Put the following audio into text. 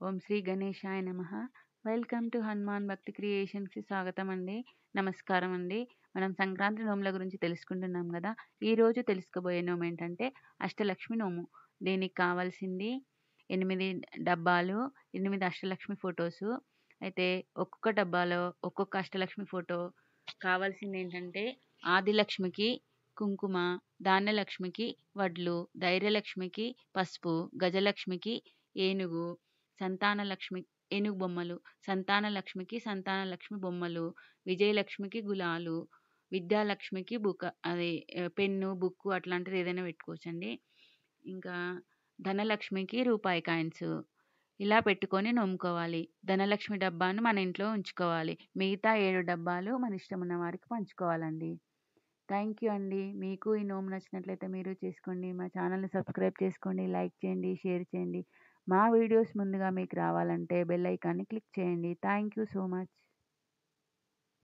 ఓం శ్రీ గణేశాయ నమ. Welcome to Hanuman భక్తి క్రియేషన్స్కి స్వాగతం అండి. నమస్కారం అండి. మనం సంక్రాంతి నోముల గురించి తెలుసుకుంటున్నాం కదా. ఈరోజు తెలుసుకోబోయే నోము ఏంటంటే అష్టలక్ష్మి నోము. దీనికి కావాల్సింది ఎనిమిది డబ్బాలు ఎనిమిది అష్టలక్ష్మి ఫొటోసు. అయితే ఒక్కొక్క డబ్బాలో ఒక్కొక్క అష్టలక్ష్మి ఫోటో. కావాల్సింది ఏంటంటే ఆదిలక్ష్మికి కుంకుమ ధాన్యలక్ష్మికి వడ్లు ధైర్యలక్ష్మికి పసుపు గజలక్ష్మికి ఏనుగు సంతానలక్ష్మి ఏనుగు బొమ్మలు సంతానలక్ష్మికి సంతానలక్ష్మి బొమ్మలు విజయలక్ష్మికి గులాలు విద్యాలక్ష్మికి బుక్ అదే పెన్ను బుక్కు అట్లాంటిది ఏదైనా పెట్టుకోవచ్చండి. ఇంకా ధనలక్ష్మికి రూపాయి కాయిన్స్ ఇలా పెట్టుకొని నొమ్ముకోవాలి. ధనలక్ష్మి డబ్బాను మన ఇంట్లో ఉంచుకోవాలి. మిగతా ఏడు డబ్బాలు మన ఇష్టం ఉన్న వారికి పంచుకోవాలండి. థ్యాంక్ యూ అండి. మీకు ఈ నోము నచ్చినట్లయితే మీరు చేసుకోండి. మా ఛానల్ని సబ్స్క్రైబ్ చేసుకోండి. లైక్ చేయండి షేర్ చేయండి. మా వీడియోస్ ముందుగా మీకు రావాలంటే బెల్ ఐకాన్ని క్లిక్ చేయండి. Thank you so much.